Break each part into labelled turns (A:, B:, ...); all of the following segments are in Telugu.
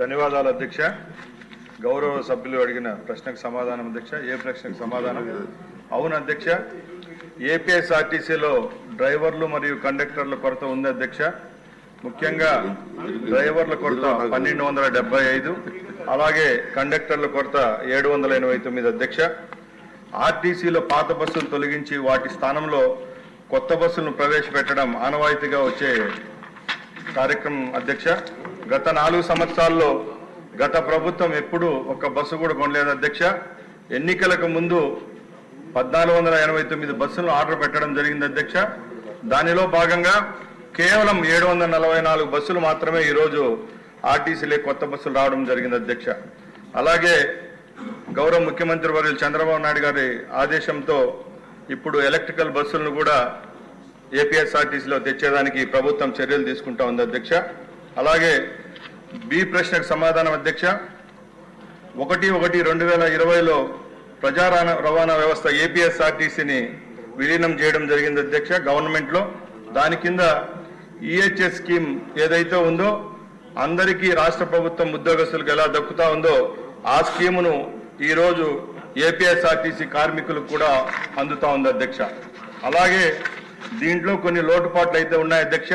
A: ధన్యవాదాలు అధ్యక్ష. గౌరవ సభ్యులు అడిగిన ప్రశ్నకు సమాధానం అధ్యక్ష. ఏ ప్రశ్నకు సమాధానం? అవును అధ్యక్ష. ఏపీఎస్ఆర్టీసీలో డ్రైవర్లు మరియు కండక్టర్ల కొరత ఉంది అధ్యక్ష. ముఖ్యంగా డ్రైవర్ల కొరత పన్నెండు వందల డెబ్బై ఐదు అలాగే కండక్టర్ల కొరత ఏడు వందల ఎనభై తొమ్మిది అధ్యక్ష. ఆర్టీసీలో పాత బస్సులు తొలగించి వాటి స్థానంలో కొత్త బస్సులను ప్రవేశపెట్టడం ఆనవాయితీగా వచ్చే కార్యక్రమం అధ్యక్ష. గత నాలుగు సంవత్సరాల్లో గత ప్రభుత్వం ఎప్పుడు ఒక్క బస్సు కూడా కొనలేదు అధ్యక్ష. ఎన్నికలకు ముందు పద్నాలుగు వందల ఎనభై తొమ్మిది బస్సులను ఆర్డర్ పెట్టడం జరిగింది అధ్యక్ష. దానిలో భాగంగా కేవలం ఏడు వందల నలభై నాలుగు బస్సులు మాత్రమే ఈరోజు ఆర్టీసీలే కొత్త బస్సులు రావడం జరిగింది అధ్యక్ష. అలాగే గౌరవ ముఖ్యమంత్రి వర్యులు చంద్రబాబు నాయుడు గారి ఆదేశంతో ఇప్పుడు ఎలక్ట్రికల్ బస్సులను కూడా ఏపీఎస్ఆర్టీసీలో తెచ్చేదానికి ప్రభుత్వం చర్యలు తీసుకుంటా ఉంది అధ్యక్ష. అలాగే బి ప్రశ్నకు సమాధానం అధ్యక్ష ఒకటి ఒకటి రెండు వేల ఇరవైలో ప్రజా రవాణా వ్యవస్థ ఏపీఎస్ఆర్టీసీని విలీనం చేయడం జరిగింది అధ్యక్ష గవర్నమెంట్లో. దాని కింద ఈహెచ్ఎస్ స్కీమ్ ఏదైతే ఉందో అందరికీ రాష్ట్ర ప్రభుత్వం ఉద్యోగస్తులకు ఎలా దక్కుతా ఉందో ఆ స్కీమును ఈరోజు ఏపీఎస్ఆర్టీసీ కార్మికులకు కూడా అందుతా ఉంది అధ్యక్ష. అలాగే దీంట్లో కొన్ని లోటుపాట్లు అయితే ఉన్నాయి అధ్యక్ష.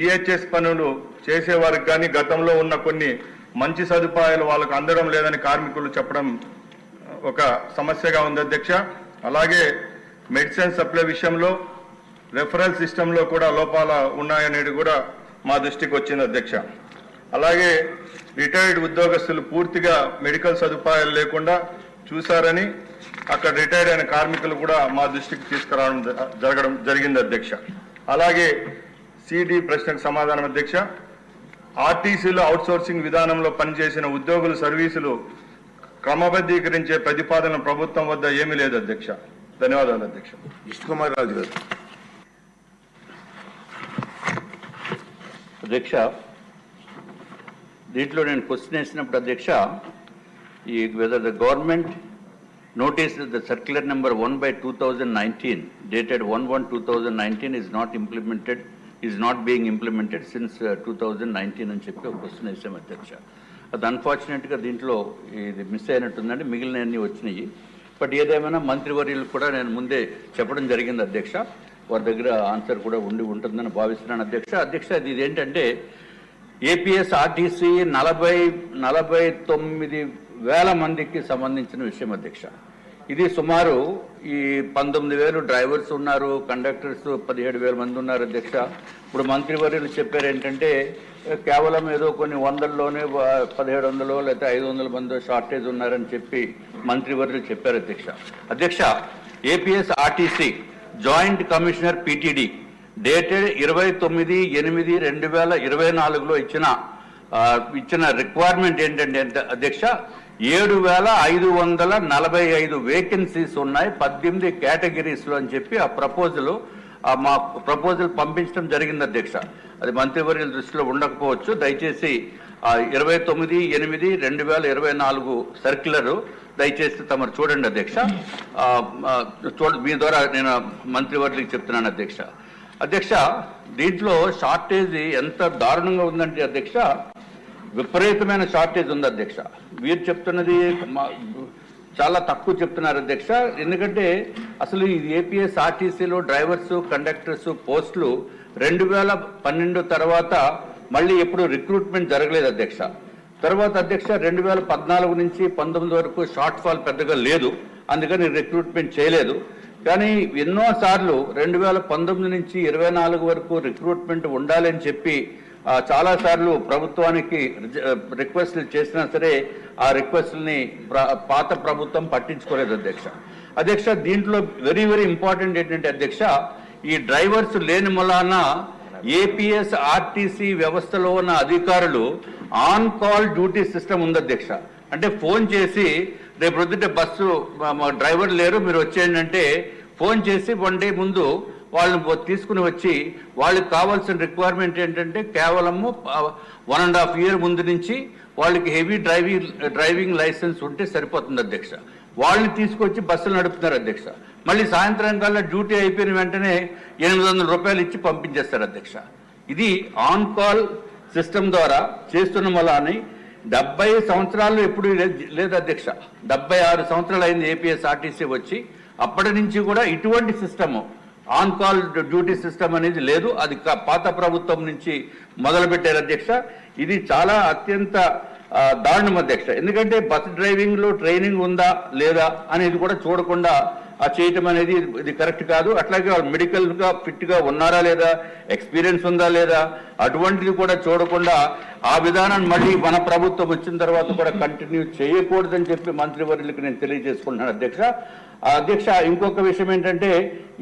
A: ఈహెచ్ఎస్ పనులు చేసేవారికి కానీ గతంలో ఉన్న కొన్ని మంచి సదుపాయాలు వాళ్ళకు అందడం లేదని కార్మికులు చెప్పడం ఒక సమస్యగా ఉంది అధ్యక్ష. అలాగే మెడిసిన్ సప్లై విషయంలో రెఫరల్ సిస్టంలో కూడా లోపాల ఉన్నాయనేది కూడా మా దృష్టికి వచ్చింది అధ్యక్ష. అలాగే రిటైర్డ్ ఉద్యోగస్తులు పూర్తిగా మెడికల్ సదుపాయాలు లేకుండా చూశారని అక్కడ రిటైర్డ్ అయిన కార్మికులు కూడా మా దృష్టికి తీసుకురావడం జ- జరగడం జరిగింది అధ్యక్ష. అలాగే సిడి ప్రశ్నకు సమాధానం అధ్యక్ష. ఆర్టీసీలో అవుట్సోర్సింగ్ విధానంలో పనిచేసిన ఉద్యోగుల సర్వీసులు క్రమబద్ధీకరించే ప్రతిపాదన ప్రభుత్వం వద్ద ఏమీ లేదు అధ్యక్ష. ధన్యవాదాలు అధ్యక్ష.
B: విష్ణు కుమార్ రాజు గారు.
C: అధ్యక్ష దీంట్లో నేను క్వశ్చన్ వేసినప్పుడు అధ్యక్ష ఈ whether the government notice the circular number one by two thousand nineteen dated one one two thousand nineteen is not being implemented since two thousand nineteen అని చెప్పి ఒక క్వశ్చన్ వేసాం అధ్యక్ష. అది అన్ఫార్చునేట్గా దీంట్లో ఇది మిస్ అయినట్టుందండి మిగిలినవన్నీ వచ్చినాయి. బట్ ఏదేమైనా మంత్రివర్యులు కూడా నేను ముందే చెప్పడం జరిగింది అధ్యక్ష. వారి దగ్గర ఆన్సర్ కూడా ఉండి ఉంటుందని భావిస్తున్నాను అధ్యక్ష. అధ్యక్ష ఇది ఏంటంటే ఏపీఎస్ ఆర్టీసీ నలభై నలభై తొమ్మిది వేల మందికి సంబంధించిన విషయం అధ్యక్ష. ఇది సుమారు ఈ పంతొమ్మిది వేలు డ్రైవర్స్ ఉన్నారు కండక్టర్స్ పదిహేడు వేల మంది ఉన్నారు అధ్యక్ష. ఇప్పుడు మంత్రివర్యులు చెప్పారు ఏంటంటే కేవలం ఏదో కొన్ని వందల్లోనే పదిహేడు వందలు లేకపోతే ఐదు వందల మంది షార్టేజ్ ఉన్నారని చెప్పి మంత్రివర్యులు చెప్పారు అధ్యక్ష. అధ్యక్ష APS RTC joint commissioner PTD dated ఇరవై తొమ్మిది ఎనిమిది రెండు వేల ఇరవై నాలుగులో ఇచ్చిన ఇచ్చిన రిక్వైర్మెంట్ ఏంటంటే అధ్యక్ష ఏడు వేల ఐదు వందల నలభై ఐదు వేకెన్సీస్ ఉన్నాయి. పద్దెనిమిది కేటగిరీస్లో అని చెప్పి ఆ ప్రపోజల్ మా ప్రపోజల్ పంపించడం జరిగింది అధ్యక్ష. అది మంత్రివర్యుల దృష్టిలో ఉండకపోవచ్చు. దయచేసి ఇరవై తొమ్మిది ఎనిమిది రెండు వేల ఇరవై నాలుగు సర్క్యులర్ దయచేసి తమరు చూడండి అధ్యక్ష. చూడ మీ ద్వారా నేను మంత్రివర్యులకు చెప్తున్నాను అధ్యక్ష. అధ్యక్ష దీంట్లో షార్టేజ్ ఎంత దారుణంగా ఉందంటే అధ్యక్ష విపరీతమైన షార్టేజ్ ఉంది అధ్యక్ష. వీరు చెప్తున్నది చాలా తక్కువ చెప్తున్నారు అధ్యక్ష. ఎందుకంటే అసలు ఈ ఏపీఎస్ ఆర్టీసీలో డ్రైవర్స్ కండక్టర్స్ పోస్టులు రెండు వేల పన్నెండు తర్వాత మళ్ళీ ఎప్పుడు రిక్రూట్మెంట్ జరగలేదు అధ్యక్ష. తర్వాత అధ్యక్ష రెండు వేల పద్నాలుగు నుంచి పంతొమ్మిది వరకు షార్ట్ ఫాల్ పెద్దగా లేదు. అందుకని రిక్రూట్మెంట్ చేయలేదు. కానీ ఎన్నో సార్లు రెండు వేల పంతొమ్మిది నుంచి ఇరవై నాలుగు వరకు రిక్రూట్మెంట్ ఉండాలని చెప్పి చాలాసార్లు చాలా సార్లు ప్రభుత్వానికి రిక్వెస్ట్లు చేసినా సరే ఆ రిక్వెస్ట్ని పాత ప్రభుత్వం పట్టించుకోలేదు అధ్యక్ష. అధ్యక్ష దీంట్లో వెరీ వెరీ ఇంపార్టెంట్ ఏంటంటే అధ్యక్ష ఈ డ్రైవర్స్ లేని మూలాన ఏపీఎస్ ఆర్టీసీ వ్యవస్థలో ఉన్న అధికారులు ఆన్ కాల్ డ్యూటీ సిస్టమ్ ఉంది అధ్యక్ష. అంటే ఫోన్ చేసి రేపు ప్రొద్దుట బస్సు డ్రైవర్ లేరు మీరు వచ్చేయండి అంటే ఫోన్ చేసి వన్ డే ముందు వాళ్ళని తీసుకుని వచ్చి వాళ్ళకి కావాల్సిన రిక్వైర్మెంట్ ఏంటంటే కేవలము వన్ అండ్ హాఫ్ ఇయర్ ముందు నుంచి వాళ్ళకి హెవీ డ్రైవింగ్ డ్రైవింగ్ లైసెన్స్ ఉంటే సరిపోతుంది అధ్యక్ష. వాళ్ళని తీసుకొచ్చి బస్సులు నడుపుతున్నారు అధ్యక్ష. మళ్ళీ సాయంత్రం కల్లా డ్యూటీ అయిపోయిన వెంటనే ఎనిమిది వందల రూపాయలు ఇచ్చి పంపించేస్తారు అధ్యక్ష. ఇది ఆన్ కాల్ సిస్టమ్ ద్వారా చేస్తున్న వల్ల అని డెబ్బై సంవత్సరాలు ఎప్పుడు లేదు అధ్యక్ష. డెబ్బై ఆరు సంవత్సరాలు అయింది ఏపీఎస్ఆర్టీసీ వచ్చి. అప్పటి నుంచి కూడా ఇటువంటి system on call duty system అనేది లేదు. అది పాత ప్రభుత్వం నుంచి మొదలుపెట్టారు అధ్యక్ష. ఇది చాలా అత్యంత దారుణం అధ్యక్ష. ఎందుకంటే బస్ డ్రైవింగ్లో ట్రైనింగ్ ఉందా లేదా అనేది కూడా చూడకుండా ఆ చేయటం అనేది ఇది కరెక్ట్ కాదు. అట్లాగే వాళ్ళు మెడికల్గా ఫిట్గా ఉన్నారా లేదా ఎక్స్పీరియన్స్ ఉందా లేదా అటువంటిది కూడా చూడకుండా ఆ విధానాన్ని మళ్ళీ మన ప్రభుత్వం వచ్చిన తర్వాత కూడా కంటిన్యూ చేయకూడదని చెప్పి మంత్రివర్యులకు నేను తెలియజేసుకుంటున్నాను అధ్యక్ష. అధ్యక్ష ఇంకొక విషయం ఏంటంటే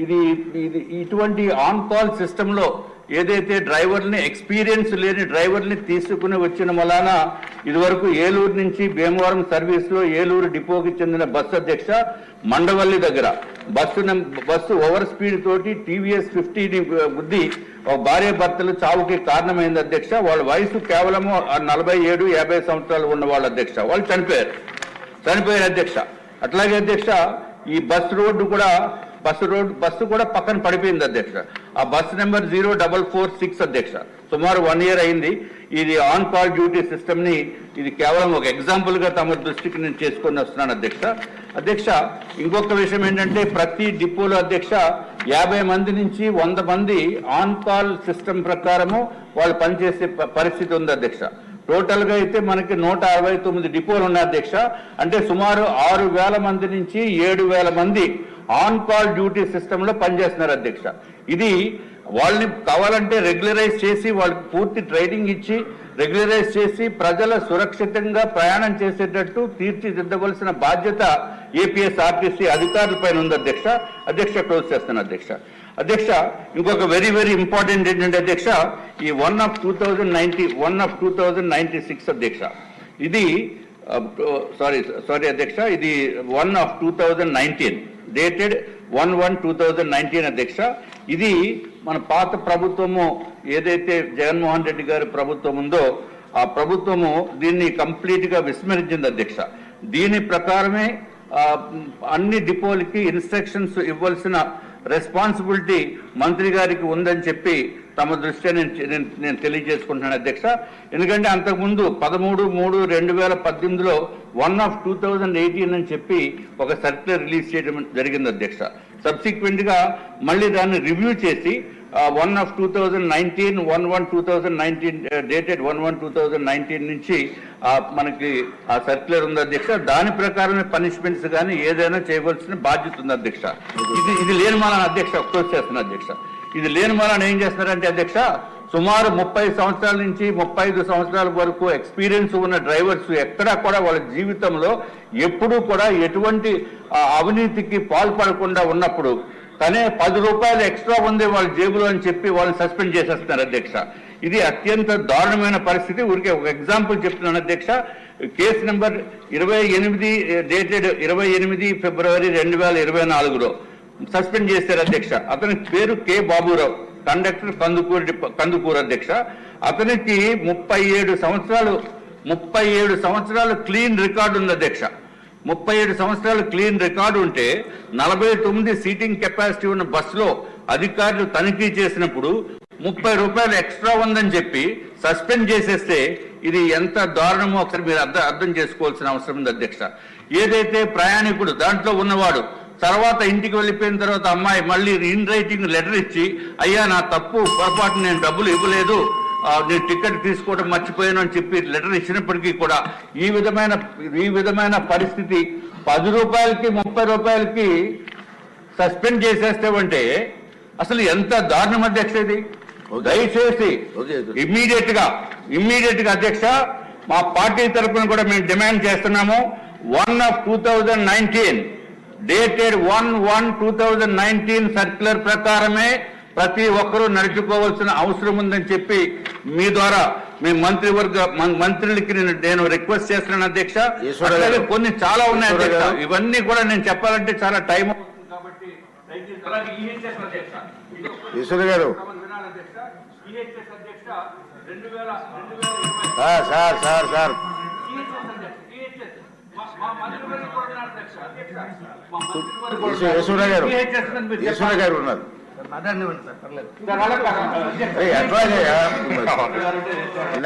C: ఇది ఇది ఇటువంటి ఆన్ కాల్ సిస్టంలో ఏదైతే డ్రైవర్ని ఎక్స్పీరియన్స్ లేని డ్రైవర్ని తీసుకుని వచ్చిన వలన ఇదివరకు ఏలూరు నుంచి భీమవరం సర్వీస్లో ఏలూరు డిపోకి చెందిన బస్సు అధ్యక్ష మండవల్లి దగ్గర. బస్సు బస్సు ఓవర్ స్పీడ్ తోటి టీవీఎస్ ఫిఫ్టీని బుద్ధి ఒక భార్య భర్తలు చావుకి కారణమైంది అధ్యక్ష. వాళ్ళ వయసు కేవలము నలభై ఏడు యాభై సంవత్సరాలు ఉన్న వాళ్ళ అధ్యక్ష. వాళ్ళు చనిపోయారు. చనిపోయారు అధ్యక్ష. అట్లాగే అధ్యక్ష ఈ బస్ రోడ్డు కూడా బస్సు రోడ్డు బస్సు కూడా పక్కన పడిపోయింది అధ్యక్ష. ఆ bus number zero double four six అధ్యక్ష. సుమారు వన్ ఇయర్ అయింది. ఇది ఆన్ కాల్ డ్యూటీ సిస్టమ్ని ఇది కేవలం ఒక ఎగ్జాంపుల్గా తమ దృష్టికి నేను చేసుకొని వస్తున్నాను అధ్యక్ష. అధ్యక్ష ఇంకొక విషయం ఏంటంటే ప్రతి డిపోలో అధ్యక్ష యాభై మంది నుంచి వంద మంది ఆన్ కాల్ సిస్టమ్ ప్రకారము వాళ్ళు పనిచేసే ప- పరిస్థితి ఉంది అధ్యక్ష. టోటల్గా అయితే మనకి నూట అరవై తొమ్మిది డిపోలు ఉన్నాయి అధ్యక్ష. అంటే సుమారు ఆరు వేల మంది నుంచి ఏడు వేల మంది ఆన్ కాల్ డ్యూటీ సిస్టమ్లో పనిచేస్తున్నారు అధ్యక్ష. ఇది వాళ్ళని కావాలంటే రెగ్యులరైజ్ చేసి వాళ్ళకి పూర్తి ట్రైనింగ్ ఇచ్చి రెగ్యులరైజ్ చేసి ప్రజల సురక్షితంగా ప్రయాణం చేసేటట్టు తీర్చిదిద్దవలసిన బాధ్యత ఏపీఎస్ ఆర్టీసీ అధికారుల పైన ఉంది అధ్యక్ష. అధ్యక్ష క్లోజ్ చేస్తాను అధ్యక్ష. అధ్యక్ష ఇంకొక వెరీ వెరీ ఇంపార్టెంట్ ఏంటంటే అధ్యక్ష ఈ one of two thousand ninety one of two thousand ninety six అధ్యక్ష. ఇది uh, సారీ సారీ అధ్యక్ష ఇది one of two thousand nineteen dated one one two thousand nineteen అధ్యక్ష. ఇది మన పాత ప్రభుత్వము ఏదైతే జగన్మోహన్ రెడ్డి గారి ప్రభుత్వం ఉందో ఆ ప్రభుత్వము దీన్ని కంప్లీట్గా విస్మరించింది అధ్యక్ష. దీని ప్రకారమే అన్ని డిపోలకి ఇన్స్ట్రక్షన్స్ ఇవ్వాల్సిన రెస్పాన్సిబిలిటీ మంత్రి గారికి ఉందని చెప్పి తమ దృష్ట్యా నేను నేను- నేను తెలియజేసుకుంటున్నాను అధ్యక్ష. ఎందుకంటే అంతకుముందు పదమూడు మూడు రెండు వేల పద్దెనిమిదిలో one of two thousand eighteen అని చెప్పి ఒక సర్క్యులర్ రిలీజ్ చేయడం జరిగింది అధ్యక్ష. సబ్సిక్వెంట్గా మళ్ళీ దాన్ని రివ్యూ చేసి one of two thousand nineteen one one two thousand nineteen dated one one two thousand nineteen నుంచి మనకి ఆ సర్క్యులర్ ఉంది అధ్యక్ష. దాని ప్రకారమే పనిష్మెంట్స్ కానీ ఏదైనా చేయవలసిన బాధ్యత ఉంది అధ్యక్ష. ఇది ఇది లేని మన అధ్యక్ష క్లోజ్ చేస్తున్నా అధ్యక్ష. ఇది లేని మనం ఏం చేస్తున్నారంటే అధ్యక్ష సుమారు ముప్పై సంవత్సరాల నుంచి ముప్పై ఐదు సంవత్సరాల వరకు ఎక్స్పీరియన్స్ ఉన్న డ్రైవర్స్ ఎక్కడా కూడా వాళ్ళ జీవితంలో ఎప్పుడూ కూడా ఎటువంటి అవినీతికి పాల్పడకుండా ఉన్నప్పుడు తనే పది రూపాయలు ఎక్స్ట్రా ఉంది వాళ్ళ జేబులో అని చెప్పి వాళ్ళని సస్పెండ్ చేసేస్తున్నారు అధ్యక్ష. ఇది అత్యంత దారుణమైన పరిస్థితి. ఊరికే ఒక ఎగ్జాంపుల్ చెప్తున్నాను అధ్యక్ష. కేసు నెంబర్ ఇరవై ఎనిమిది డేటెడ్ ఇరవై ఎనిమిది ఫిబ్రవరి రెండు వేల ఇరవై నాలుగులో సస్పెండ్ చేశారు అధ్యక్ష. అతని పేరు కె బాబురావు. కండక్టర్ కందుకూరు కందుకూరు అధ్యక్ష. అతనికి ముప్పై ఏడు సంవత్సరాలు ముప్పై ఏడు సంవత్సరాలు క్లీన్ రికార్డు ఉంది అధ్యక్ష. ముప్పై ఏడు సంవత్సరాలు క్లీన్ రికార్డు ఉంటే నలభై తొమ్మిది సీటింగ్ కెపాసిటీ ఉన్న బస్సులో అధికారులు తనిఖీ చేసినప్పుడు ముప్పై రూపాయలు ఎక్స్ట్రా ఉందని చెప్పి సస్పెండ్ చేసేస్తే ఇది ఎంత దారుణమో ఒకసారి మీరు అర్థం అర్థం చేసుకోవాల్సిన అవసరం ఉంది అధ్యక్ష. ఏదైతే ప్రయాణికుడు దాంట్లో ఉన్నవాడు తర్వాత ఇంటికి వెళ్ళిపోయిన తర్వాత అమ్మాయి మళ్ళీ ఇన్ రైటింగ్ లెటర్ ఇచ్చి అయ్యా నా తప్పు పొరపాటు నేను డబ్బులు ఇవ్వలేదు. నేను టికెట్ తీసుకోవడం మర్చిపోయాను అని చెప్పి లెటర్ ఇచ్చినప్పటికీ కూడా ఈ విధమైన ఈ విధమైన పరిస్థితి పది రూపాయలకి ముప్పై రూపాయలకి సస్పెండ్ చేసేస్తామంటే అసలు ఎంత దారుణం అధ్యక్ష ఇది? దయచేసి ఇమ్మీడియట్గా ఇమ్మీడియట్గా అధ్యక్ష మా పార్టీ తరఫున కూడా మేము డిమాండ్ చేస్తున్నాము. One of two thousand nineteen dated one one two thousand nineteen circular ప్రకారమే ప్రతి ఒక్కరూ నడుచుకోవాల్సిన అవసరం ఉందని చెప్పి మీ ద్వారా మీ మంత్రివర్గ మంత్రులకి నేను నేను రిక్వెస్ట్ చేస్తున్నాను అధ్యక్ష. కొన్ని చాలా ఉన్నాయి అధ్యక్ష. ఇవన్నీ కూడా నేను చెప్పాలంటే చాలా టైం అవుతుంది కాబట్టి
B: గారు. Sir sir sir sir
C: EHS అధ్యక్ష, EHS. మా- మా మంత్రివర్గ కూడా ఉన్నారు అధ్యక్ష. అధ్యక్ష, మా మంత్రివర్గ కూడా
B: ఈశ్వర ఈశ్వర గారు. ఉన్నారు?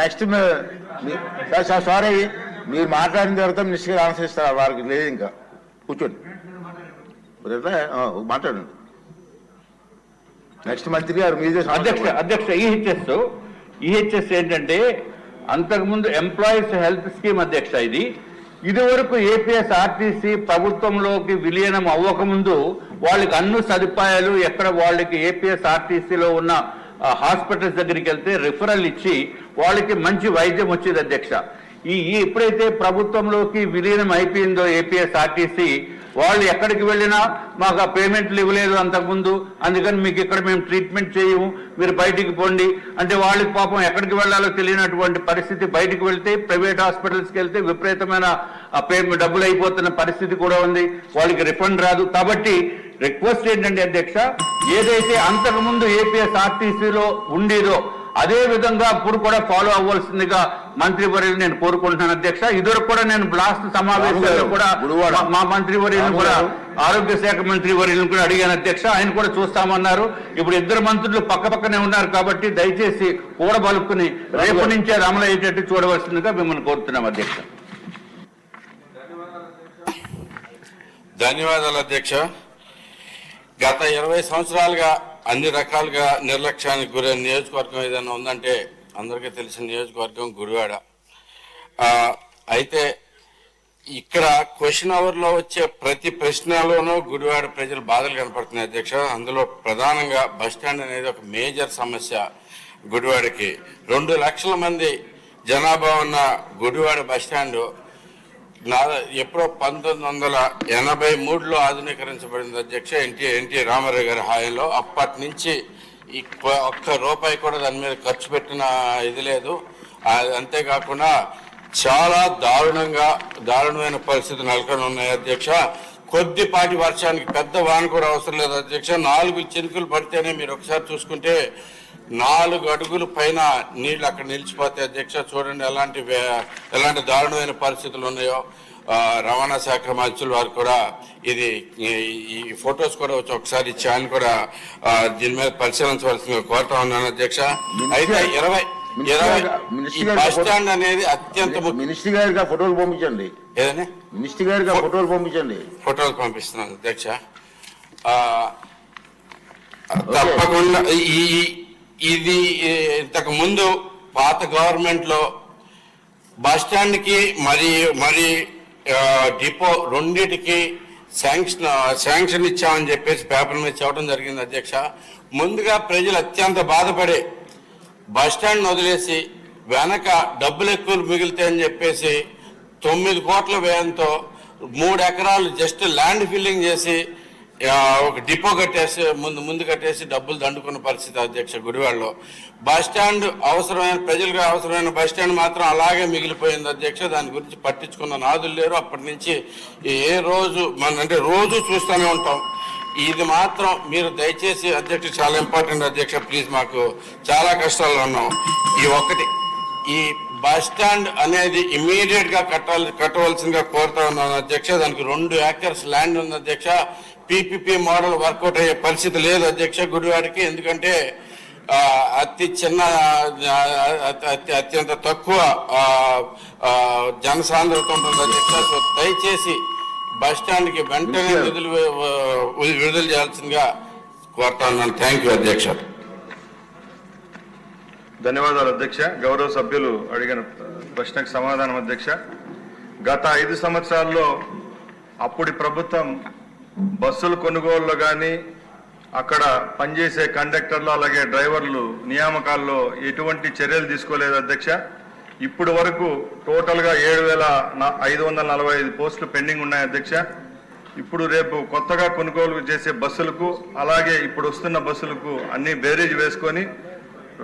B: నెక్స్ట్ సార్, మీరు మాట్లాడిన తర్వాత మినిస్టర్ ఆన్సర్ ఇస్తారు వారికి లేదు ఇంకా. కూర్చోండి. మాట్లాడండి. నెక్స్ట్ మంత్రి గారు మీదే
C: అధ్యక్ష అధ్యక్ష ఈహెచ్ఎస్ ఈహెచ్ఎస్ ఏంటంటే అంతకుముందు ఎంప్లాయీస్ హెల్త్ స్కీమ్ అధ్యక్ష ఇది. ఇదివరకు ఏపీఎస్ఆర్టీసీ ప్రభుత్వంలోకి విలీనం అవ్వకముందు వాళ్ళకి అన్ని సదుపాయాలు ఎక్కడ వాళ్ళకి ఏపీఎస్ఆర్టీసీలో ఉన్న హాస్పిటల్స్ దగ్గరికి వెళ్తే రిఫరల్ ఇచ్చి వాళ్ళకి మంచి వైద్యం వచ్చేది అధ్యక్ష. ఈ ఎప్పుడైతే ప్రభుత్వంలోకి విలీనం అయిపోయిందో ఏపీఎస్ఆర్టీసీ వాళ్ళు ఎక్కడికి వెళ్ళినా మాకు ఆ పేమెంట్లు ఇవ్వలేదు అంతకుముందు. అందుకని మీకు ఇక్కడ మేము ట్రీట్మెంట్ చేయము మీరు బయటికి పోండి. అంటే వాళ్ళకి పాపం ఎక్కడికి వెళ్ళాలో తెలియనటువంటి పరిస్థితి బయటికి వెళ్తే ప్రైవేట్ హాస్పిటల్స్కి వెళ్తే విపరీతమైన ఆ పేమెంట్ డబ్బులు అయిపోతున్న పరిస్థితి కూడా ఉంది. వాళ్ళకి రిఫండ్ రాదు. కాబట్టి రిక్వెస్ట్ ఏంటంటే అధ్యక్ష? ఏదైతే అంతకుముందు ఏపీఎస్ ఆర్టీసీలో ఉండేదో అదే విధంగా ఇప్పుడు కూడా ఫాలో అవ్వాల్సిందిగా మంత్రి వర్యులు నేను కోరుకుంటున్నాను అధ్యక్ష. ఇదివరకు కూడా నేను లాస్ట్ సమావేశంలో కూడా. మా- మా మంత్రి వర్యులను కూడా ఆరోగ్య శాఖ మంత్రి వర్యులను కూడా అడిగాను అధ్యక్ష. ఆయన కూడా చూస్తామన్నారు. ఇప్పుడు ఇద్దరు మంత్రులు పక్క పక్కనే ఉన్నారు కాబట్టి దయచేసి కూడబలుక్కుని రేపు నుంచే అమలు అయ్యేటట్టు చూడవలసిందిగా మిమ్మల్ని కోరుతున్నాం అధ్యక్ష.
D: ధన్యవాదాలు అధ్యక్ష. గత ఇరవై సంవత్సరాలుగా అన్ని రకాలుగా నిర్లక్ష్యానికి గురైన నియోజకవర్గం ఏదైనా ఉందంటే అందరికీ తెలిసిన నియోజకవర్గం గుడివాడ అయితే ఇక్కడ క్వశ్చన్ అవర్లో వచ్చే ప్రతి ప్రశ్నలోనూ గుడివాడ ప్రజలు బాధలు కనపడుతున్నాయి అధ్యక్ష. అందులో ప్రధానంగా బస్ స్టాండ్ అనేది ఒక మేజర్ సమస్య గుడివాడకి రెండు లక్షల మంది జనాభా ఉన్న గుడివాడ బస్ నా ఎప్పుడో పంతొమ్మిది వందల ఎనభై మూడులో ఆధునీకరించబడింది అధ్యక్ష. ఎన్టీ ఎన్టీ రామారావు గారి హాయంలో అప్పటి నుంచి ఒక్క రూపాయి కూడా దాని మీద ఖర్చు పెట్టిన ఇది లేదు. అంతేకాకుండా చాలా దారుణంగా దారుణమైన పరిస్థితులు నెలకొని ఉన్నాయి అధ్యక్ష. కొద్దిపాటి వర్షానికి పెద్ద వాన కూడా అవసరం లేదు అధ్యక్ష. నాలుగు చినుకులు పడితేనే మీరు ఒకసారి చూసుకుంటే నాలుగు అడుగుల పైన నీళ్ళు అక్కడ నిలిచిపోతే అధ్యక్ష. చూడండి ఎలాంటి వే- ఎలాంటి దారుణమైన పరిస్థితులు ఉన్నాయో. రవాణా శాఖ మంత్రులు వారు కూడా ఇది ఈ- ఫొటోస్ కూడా వచ్చి ఒకసారి ఇచ్చి ఆయన కూడా దీని మీద పరిశీలించవలసిందిగా కోరుతా ఉన్నాను అధ్యక్ష. అయితే ఇరవై స్టాండ్ అనేది అత్యంత
B: మినిస్టర్ గారికి ఫోటోలు పంపించండి.
D: ఏదైనా
B: మినిస్టర్ గారికి ఆ ఫోటోలు పంపించండి.
D: ఫోటోలు పంపిస్తున్నాను అధ్యక్ష. తప్పకుండా ఈ ఇది ఇంతకు ముందు పాత గవర్నమెంట్లో బస్ స్టాండ్కి మరి మరి డిపో రెండింటికి శాంక్షన్ శాంక్షన్ ఇచ్చామని చెప్పేసి పేపర్ మీద చెప్పడం జరిగింది అధ్యక్ష. ముందుగా ప్రజలు అత్యంత బాధపడే బస్ స్టాండ్ వదిలేసి వెనక డబ్బులు ఎక్కువ మిగిలితే అని చెప్పేసి తొమ్మిది కోట్ల వ్యయంతో మూడు ఎకరాలు జస్ట్ ల్యాండ్ ఫిల్లింగ్ చేసి ఒక డిపో కట్టేసి ముందు ముందు కట్టేసి డబ్బులు దండుకున్న పరిస్థితి అధ్యక్ష గుడివాడలో. బస్ స్టాండ్ అవసరమైన ప్రజలకు అవసరమైన బస్ స్టాండ్ మాత్రం అలాగే మిగిలిపోయింది అధ్యక్ష. దాని గురించి పట్టించుకున్న నాదులు లేరు. అప్పటి నుంచి ఏ రోజు మన అంటే రోజు చూస్తూనే ఉంటాం. ఇది మాత్రం మీరు దయచేసి అధ్యక్ష చాలా ఇంపార్టెంట్ అధ్యక్ష ప్లీజ్ మాకు చాలా కష్టాల్లో ఉన్నాం. ఈ ఒక్కటి ఈ బస్ స్టాండ్ అనేది ఇమీడియట్గా కట్టాలి కట్టవలసిందిగా కోరుతా ఉన్నాను. అధ్యక్ష దానికి రెండు ఏకర్స్ ల్యాండ్ ఉంది అధ్యక్ష. పీపీపీ మోడల్ వర్కౌట్ అయ్యే పరిస్థితి లేదు అధ్యక్ష గుడివాడికి. ఎందుకంటే అతి చిన్న అత్యంత తక్కువ జనసాంద్రత ఉంటుంది అధ్యక్ష. సో దయచేసి బస్ స్టాండ్కి వెంటనే విడుదల విడుదల చేయాల్సిందిగా కోరుతా ఉన్నాను. థ్యాంక్ యూ అధ్యక్ష.
A: ధన్యవాదాలు అధ్యక్ష. గౌరవ సభ్యులు అడిగిన ప్రశ్నకు సమాధానం అధ్యక్ష. గత ఐదు సంవత్సరాల్లో అప్పటి ప్రభుత్వం బస్సులు కొనుగోలులో కానీ అక్కడ పనిచేసే కండక్టర్లు అలాగే డ్రైవర్లు నియామకాల్లో ఎటువంటి చర్యలు తీసుకోలేదు అధ్యక్ష. ఇప్పుడు వరకు టోటల్గా ఏడు వేల ఐదు వందల నలభై ఐదు పోస్టులు పెండింగ్ ఉన్నాయి అధ్యక్ష. ఇప్పుడు రేపు కొత్తగా కొనుగోలు చేసే బస్సులకు అలాగే ఇప్పుడు వస్తున్న బస్సులకు అన్ని బేరీజ్ వేసుకొని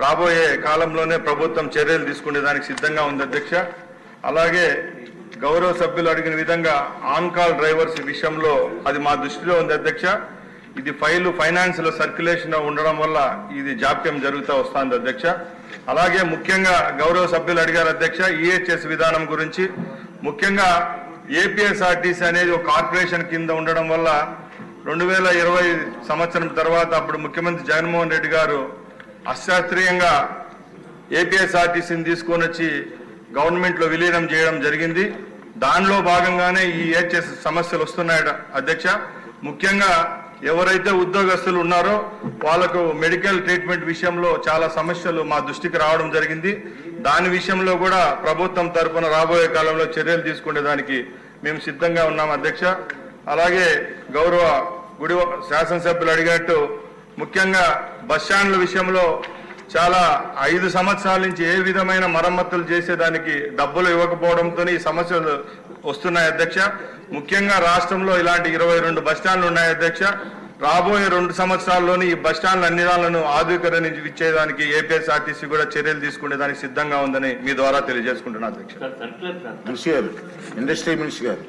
A: రాబోయే కాలంలోనే ప్రభుత్వం చర్యలు తీసుకునే దానికి సిద్ధంగా ఉంది అధ్యక్ష. అలాగే గౌరవ సభ్యులు అడిగిన విధంగా ఆన్ కాల్ డ్రైవర్స్ విషయంలో అది మా దృష్టిలో ఉంది అధ్యక్ష. ఇది ఫైలు ఫైనాన్స్లో సర్క్యులేషన్ ఉండడం వల్ల ఇది జాప్యం జరుగుతూ వస్తుంది అధ్యక్ష. అలాగే ముఖ్యంగా గౌరవ సభ్యులు అడిగారు అధ్యక్ష ఈహెచ్ఎస్ విధానం గురించి. ముఖ్యంగా ఏపీఎస్ఆర్టీసీ అనేది ఒక కార్పొరేషన్ కింద ఉండడం వల్ల రెండు వేల ఇరవై సంవత్సరం తర్వాత అప్పుడు ముఖ్యమంత్రి జగన్మోహన్ రెడ్డి గారు అశాస్త్రీయంగా ఏపీఎస్ఆర్టీసీని తీసుకొని వచ్చి గవర్నమెంట్లో విలీనం చేయడం జరిగింది. దానిలో భాగంగానే ఈ ఏహెచ్ఎస్ సమస్యలు వస్తున్నాయట అధ్యక్ష. ముఖ్యంగా ఎవరైతే ఉద్యోగస్తులు ఉన్నారో వాళ్ళకు మెడికల్ ట్రీట్మెంట్ విషయంలో చాలా సమస్యలు మా దృష్టికి రావడం జరిగింది. దాని విషయంలో కూడా ప్రభుత్వం తరఫున రాబోయే కాలంలో చర్యలు తీసుకునే దానికి మేము సిద్ధంగా ఉన్నాం అధ్యక్ష. అలాగే గౌరవ గుడి శాసనసభ్యులు అడిగినట్టు ముఖ్యంగా బస్ స్టాండ్ల విషయంలో చాలా ఐదు సంవత్సరాల నుంచి ఏ విధమైన మరమ్మతులు చేసేదానికి డబ్బులు ఇవ్వకపోవడంతో ఈ సమస్యలు వస్తున్నాయి అధ్యక్ష. ముఖ్యంగా రాష్ట్రంలో ఇలాంటి ఇరవై రెండు బస్ స్టాండ్లు ఉన్నాయి అధ్యక్ష. రాబోయే రెండు సంవత్సరాల్లోని ఈ బస్ స్టాండ్ల అన్ని దానిలను ఆధునీకరించేదానికి ఏపీఎస్ఆర్టీసీ కూడా చర్యలు తీసుకునే దానికి సిద్ధంగా ఉందని మీ ద్వారా తెలియజేసుకుంటున్నాను అధ్యక్ష.
B: ఇండస్ట్రీ మినిస్టర్ గారు.